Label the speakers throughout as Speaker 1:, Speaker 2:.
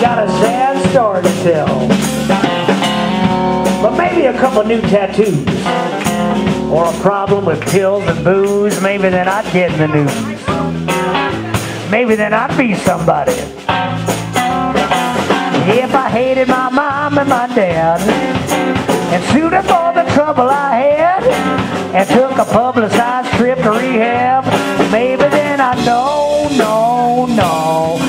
Speaker 1: got a sad story to tell. But maybe a couple new tattoos. Or a problem with pills and booze. Maybe then I'd get in the news. Maybe then I'd be somebody. If I hated my mom and my dad. And sued them for the trouble I had. And took a publicized trip to rehab. Maybe then I'd know, no, no.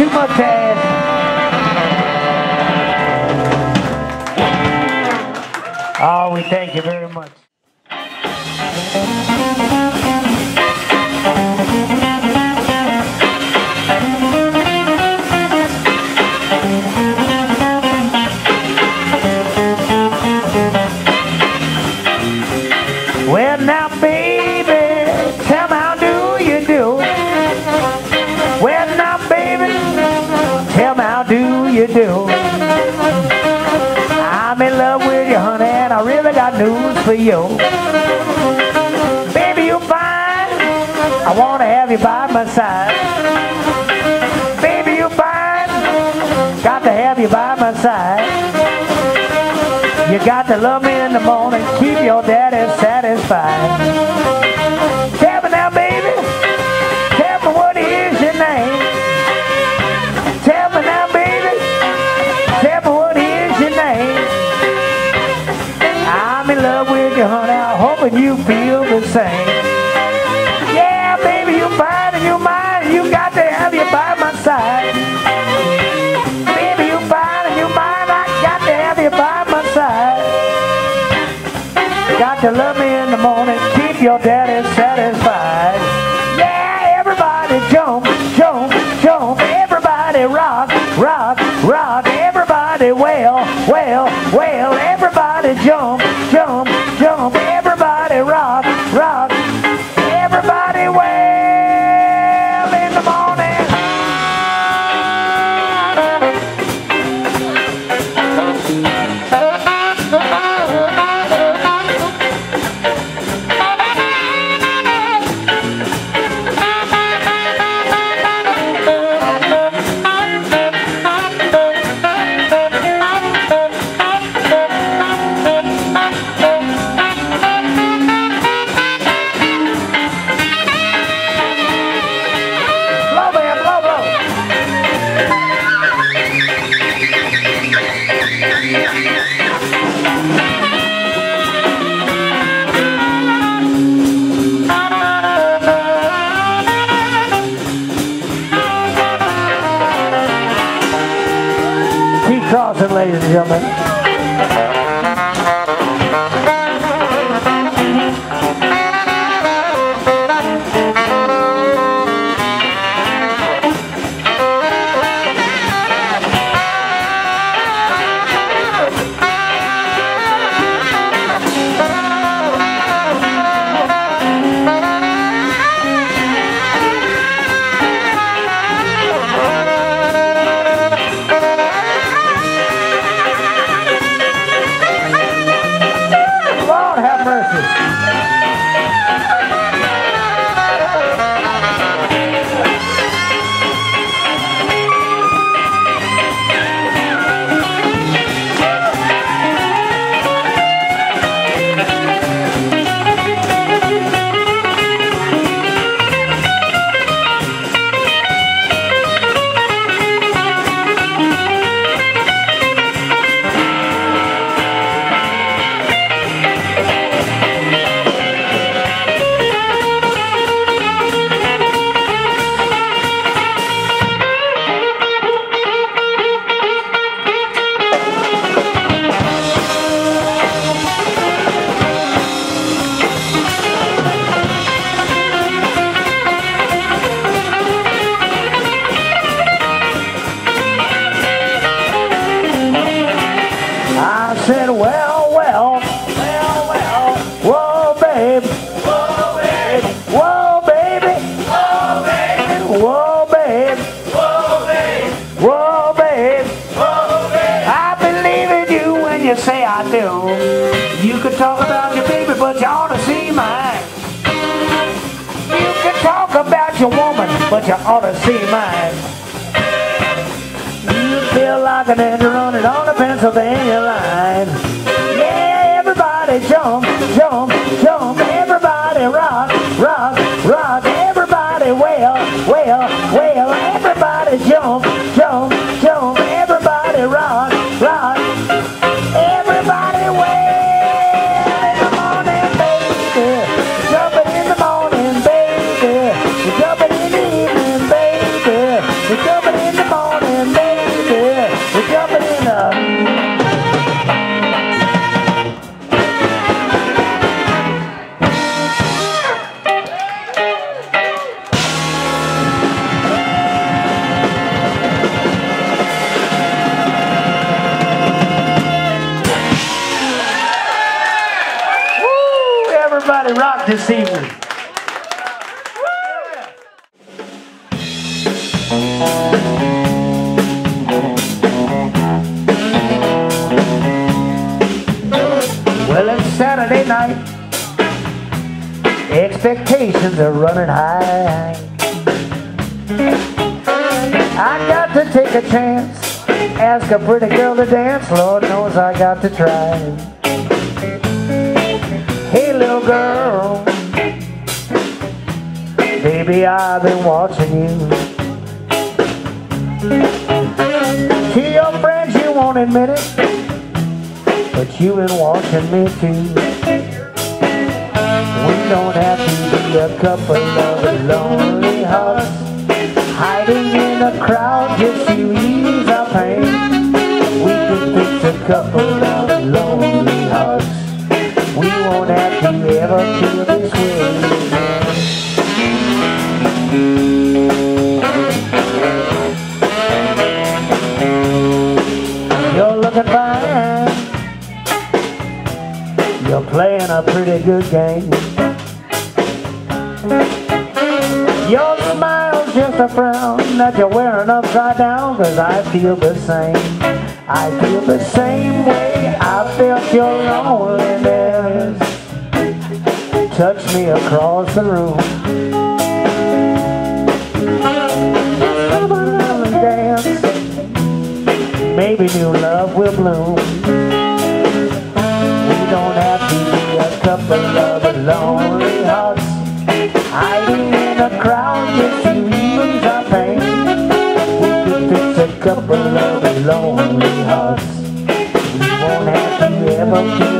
Speaker 1: to. Oh, ah, we thank you very much. for you. Baby, you fine. I want to have you by my side. Baby, you fine. Got to have you by my side. You got to love me in the morning. Keep your daddy satisfied. your dad is satisfied. Your woman, but you ought to see mine. You feel like an engine running on the Pennsylvania line. Are running high. I got to take a chance. Ask a pretty girl to dance. Lord knows I got to try. Hey, little girl. Baby, I've been watching you. To your friends, you won't admit it. But you've been watching me too. We don't have to a couple of lonely hearts hiding in a crowd just to ease our pain. We could fix a couple of lonely hearts. We won't have to ever feel this way again. You're looking fine. You're playing a pretty good game. A frown that you're wearing upside down, cause I feel the same. I feel the same way I felt your loneliness. Touch me across the room. And dance. Maybe new love will bloom. We don't have to be a couple of lonely hearts hiding in a crowd couple of lonely hearts. We won't have to ever feel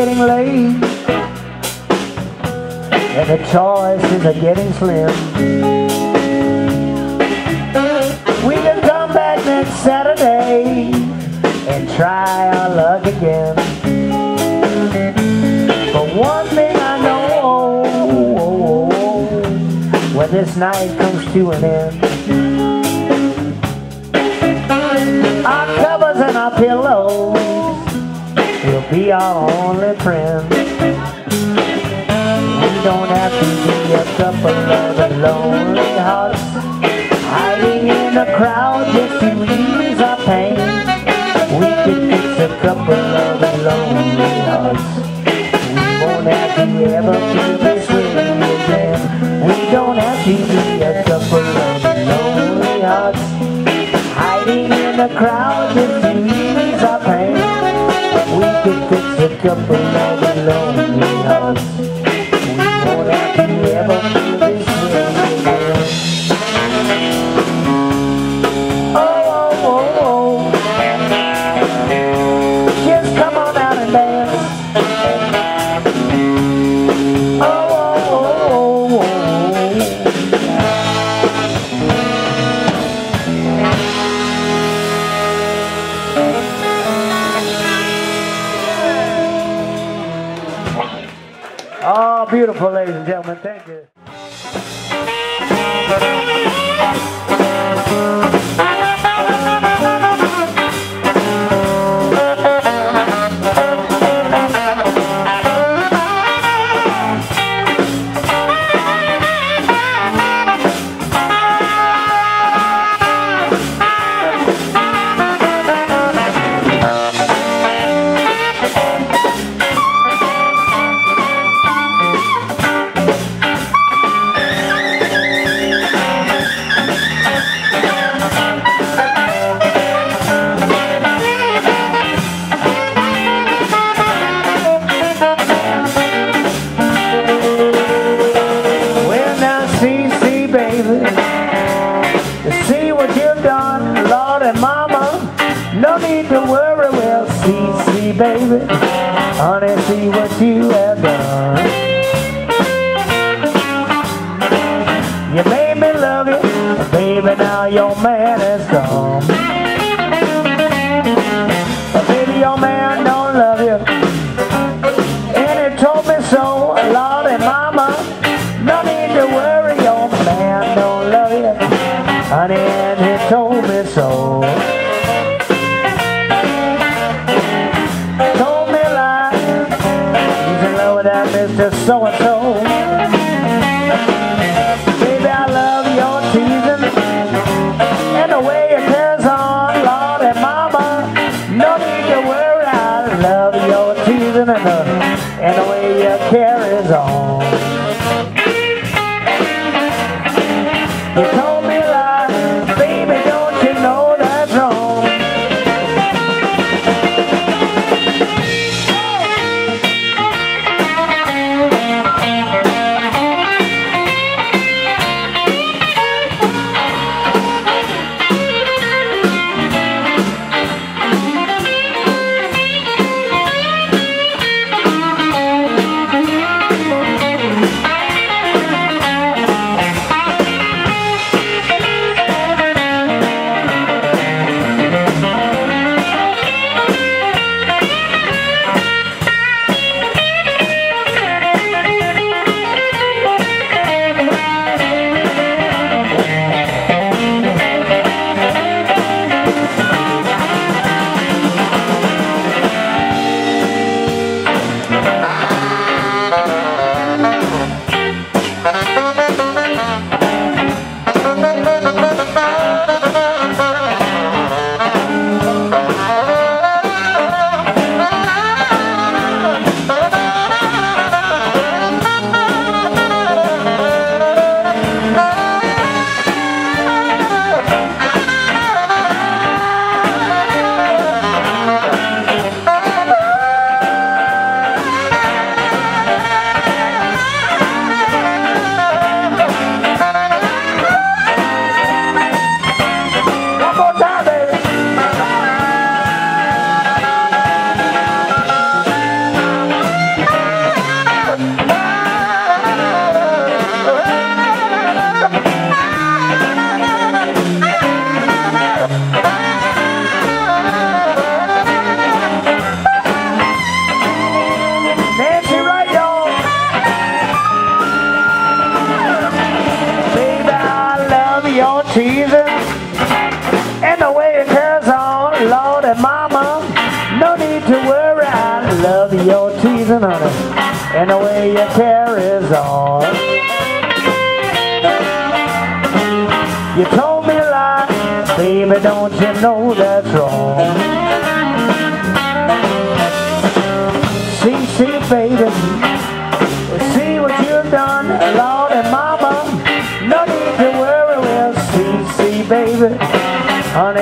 Speaker 1: getting late And the choices are getting slim. We can come back next Saturday And try our luck again. But one thing I know When this night comes to an end Our covers and our pillows be our only friend. We don't have to be a couple of lonely hearts hiding in a crowd just to ease our pain. We could fix a couple of lonely hearts. We won't have to ever feel this way again. We don't have to be a couple of lonely hearts hiding in a crowd just to ease our pain. Could fix a couple of lonely hearts. Ladies and gentlemen. Thank you. love, none in the world.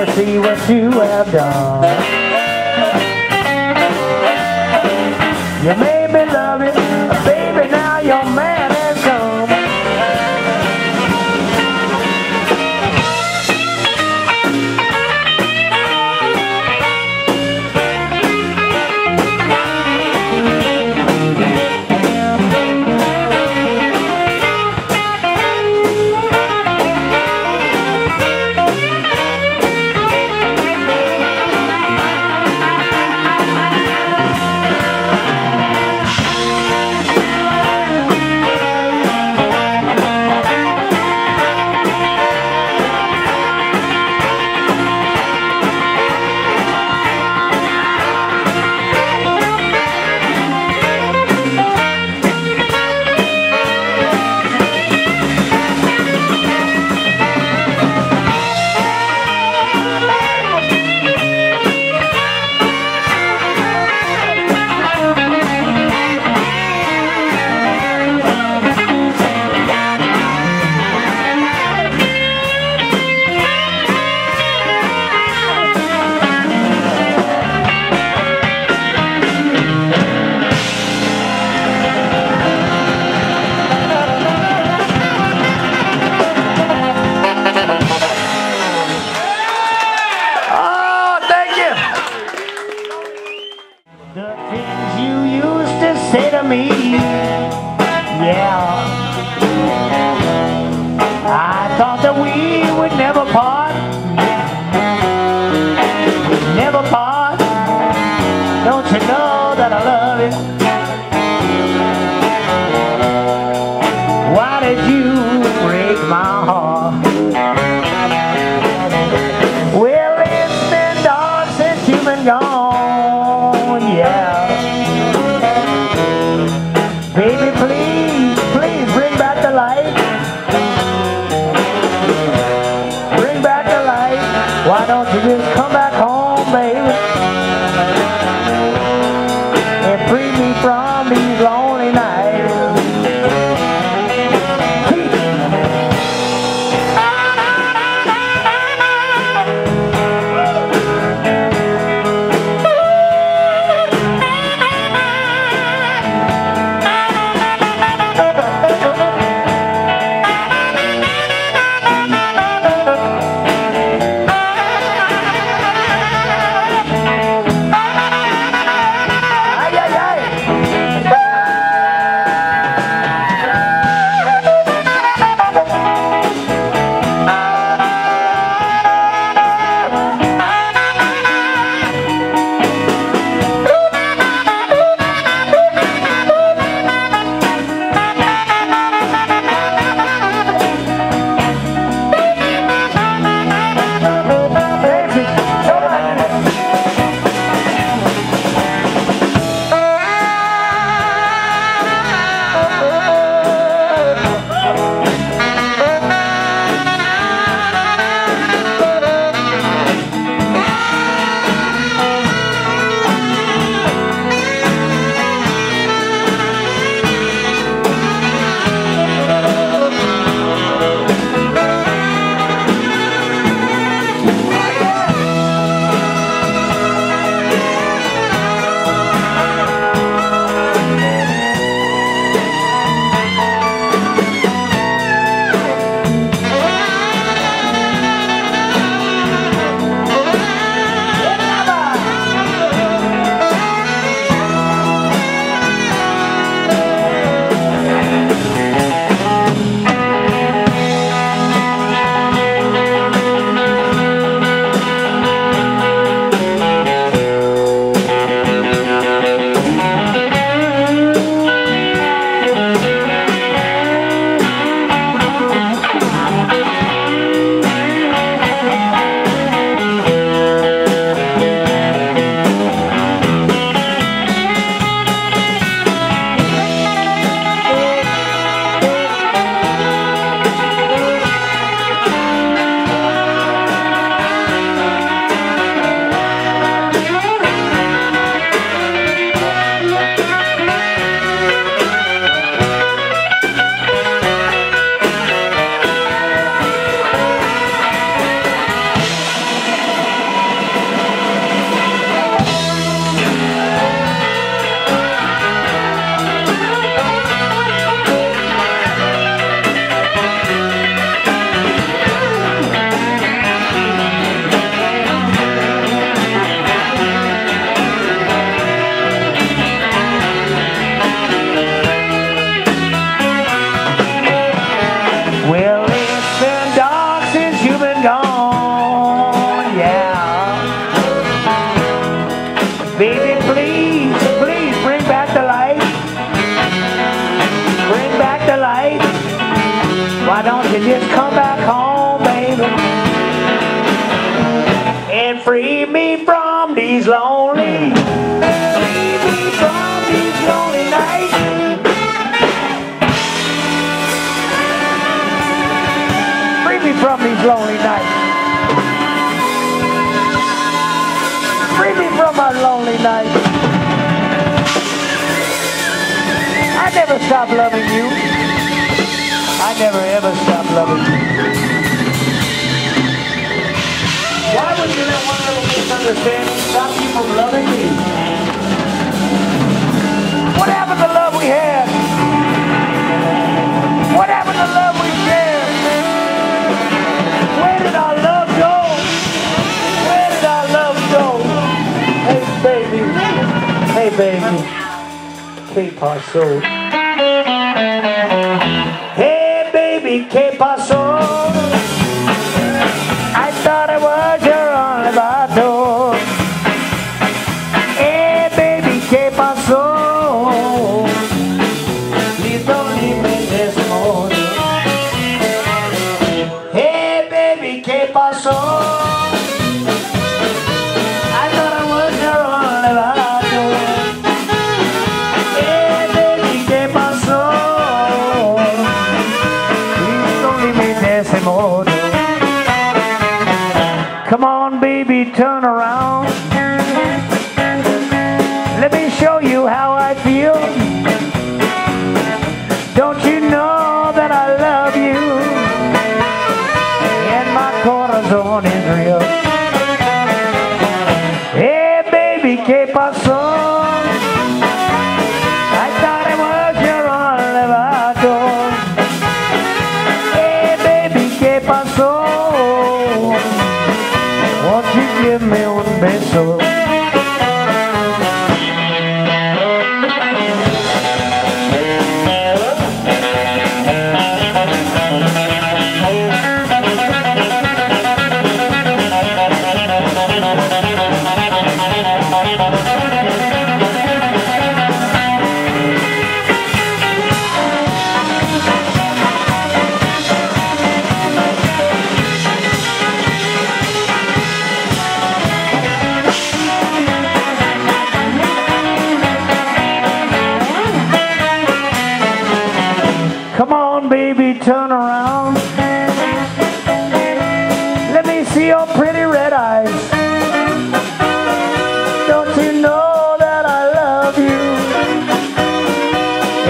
Speaker 1: Honey, see what you have done. You you just come back home, baby? And free me from these lonely, free me from these lonely nights. Free me from these lonely nights. Free me from my lonely nights. I never stop loving you. I never ever stop loving you. Why would you let one little misunderstanding stop you from loving me? What happened to love we had? What happened to love we shared? Where did our love go? Where did our love go? Hey, baby. Hey, baby. ¿Qué pasó? Hey, ¿qué pasó?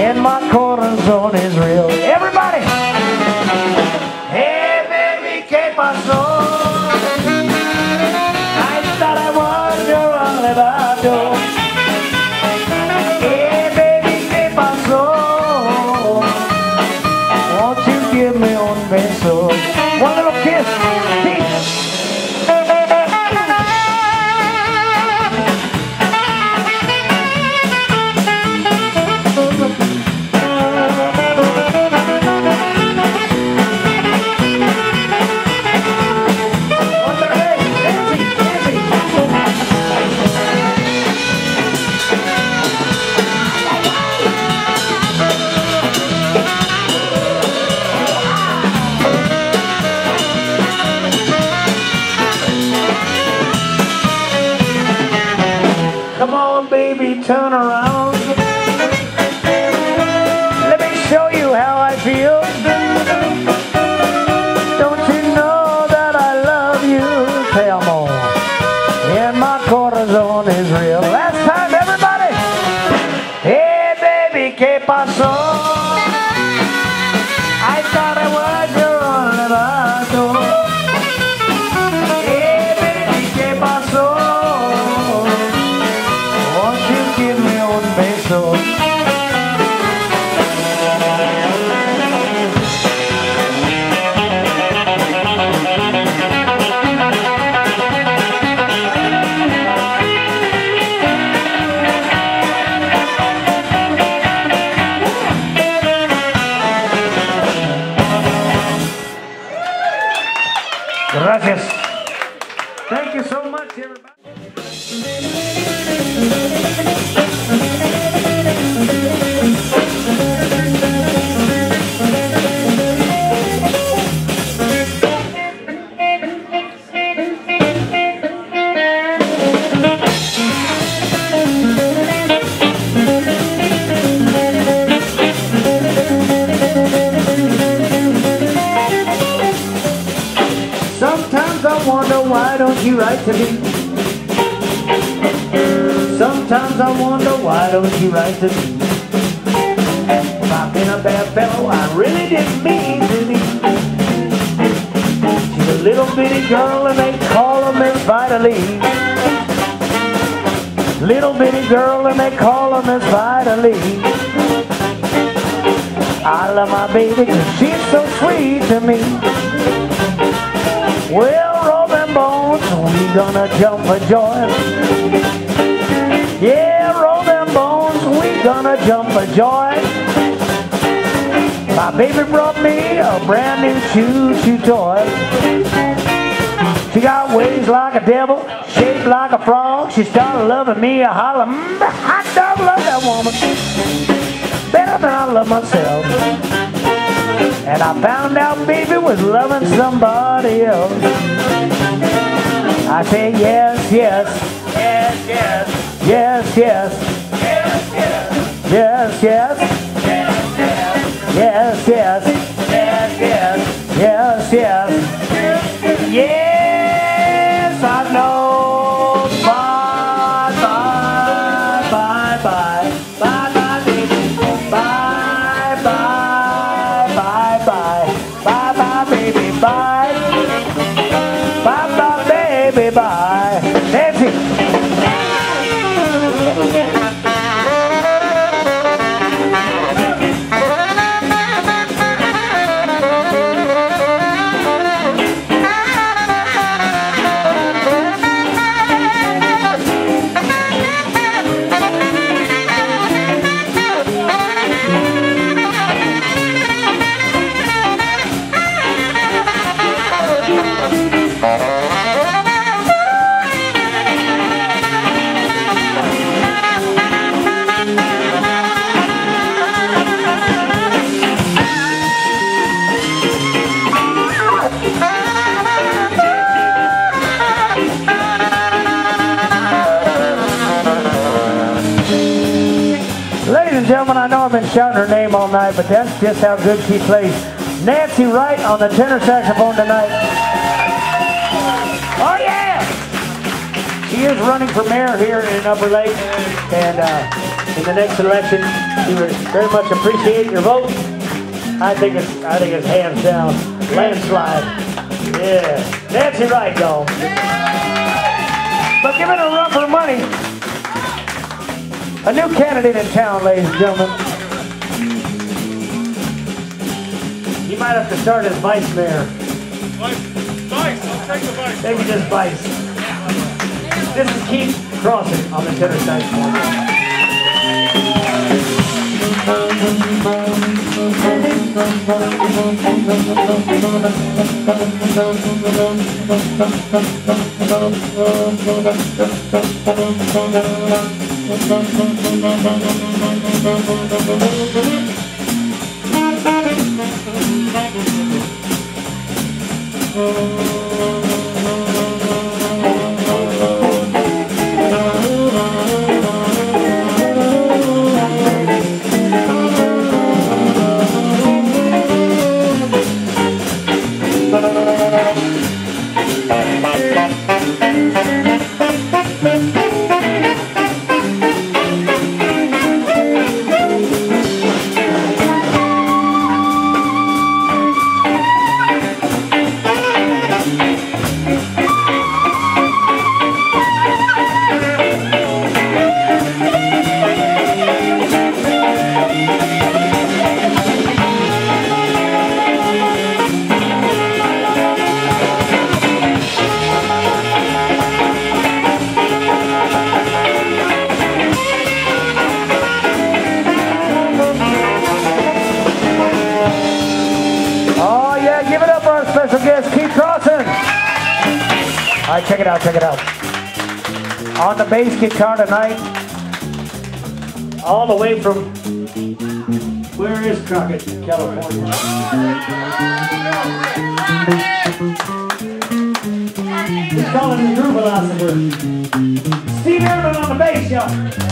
Speaker 1: and my cortisone is real. door leave. I love my baby cause she's so sweet to me. Well, rolling bones, we gonna jump for joy. Yeah, rolling bones, we gonna jump for joy. My baby brought me a brand new choo-choo toy. She got ways like a devil Shaped like a frog, she started loving me. I holler, mm, I don't love that woman better than I love myself. And I found out baby was loving somebody else. I said, yes, yes, yes, yes, yes, yes, yes, yes, yes, yes, yes, yes, yes, yes. Shouting her name all night, but that's just how good she plays. Nancy Wright on the tenor saxophone tonight. Oh yeah! She is running for mayor here in Upper Lake, and uh, in the next election, we would very much appreciate your vote. I think it's, I think it's hands down, landslide. Yeah, Nancy Wright, y'all. But giving her run for money, a new candidate in town, ladies and gentlemen. Have to start as vice mayor.
Speaker 2: Vice, vice, I'll take the vice.
Speaker 1: Maybe just vice. This is Keith Crossan on the tenor saxophone. Oh Bass guitar tonight, all the way from, where is Crockett, California? He's calling the groove philosopher. Steve Ehrmann on the bass, y'all.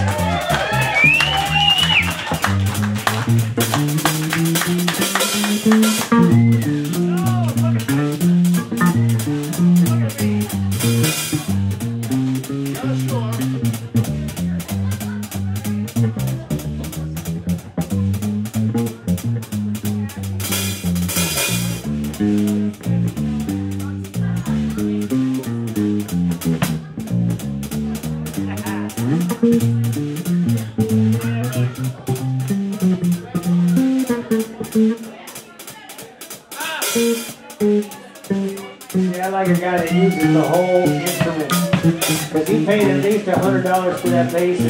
Speaker 1: For that bass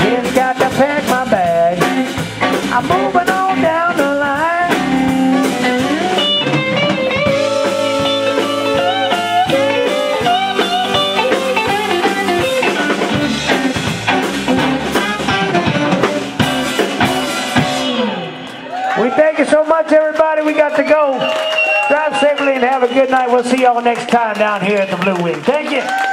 Speaker 1: Just got to pack my bag. I'm moving on down the line. We thank you so much, everybody. We got to go. Drive safely and have a good night. We'll see y'all next time down here at the Blue Wing. Thank you.